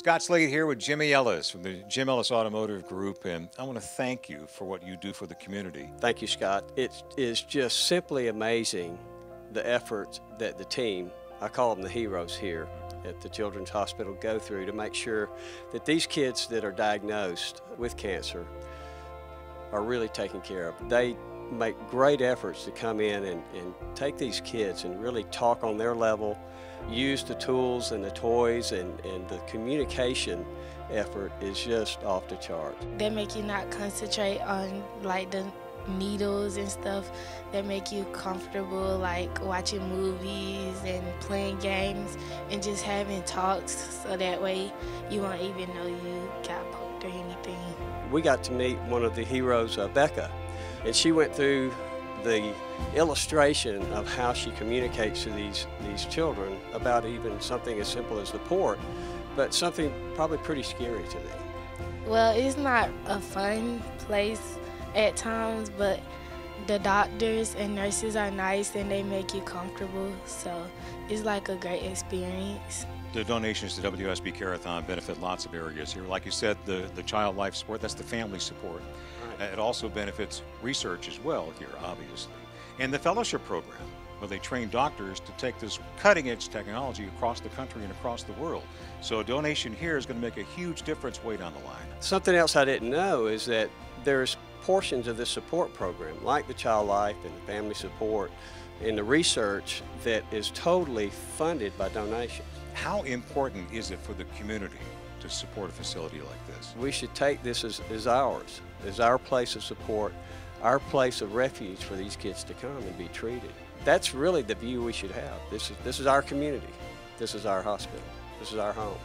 Scott Slade here with Jimmy Ellis from the Jim Ellis Automotive Group, and I want to thank you for what you do for the community. Thank you, Scott. It is just simply amazing the effort that the team, I call them the heroes here at the Children's Hospital, go through to make sure that these kids that are diagnosed with cancer are really taken care of. They make great efforts to come in and, and take these kids and really talk on their level, use the tools and the toys and, and the communication effort is just off the chart. They make you not concentrate on like the needles and stuff that make you comfortable like watching movies and playing games and just having talks so that way you won't even know you got poked or anything. We got to meet one of the heroes, uh, Becca, and she went through the illustration of how she communicates to these, these children about even something as simple as the port, but something probably pretty scary to them. Well, it's not a fun place at times, but the doctors and nurses are nice and they make you comfortable, so it's like a great experience. The donations to WSB Care-A-Thon benefit lots of areas here. Like you said, the, the child life support, that's the family support. It also benefits research as well here, obviously. And the fellowship program, where they train doctors to take this cutting edge technology across the country and across the world. So a donation here is going to make a huge difference way down the line. Something else I didn't know is that there's portions of this support program, like the child life and the family support and the research that is totally funded by donations. How important is it for the community to support a facility like this? We should take this as, as ours, as our place of support, our place of refuge for these kids to come and be treated. That's really the view we should have. This is, this is our community. This is our hospital. This is our home.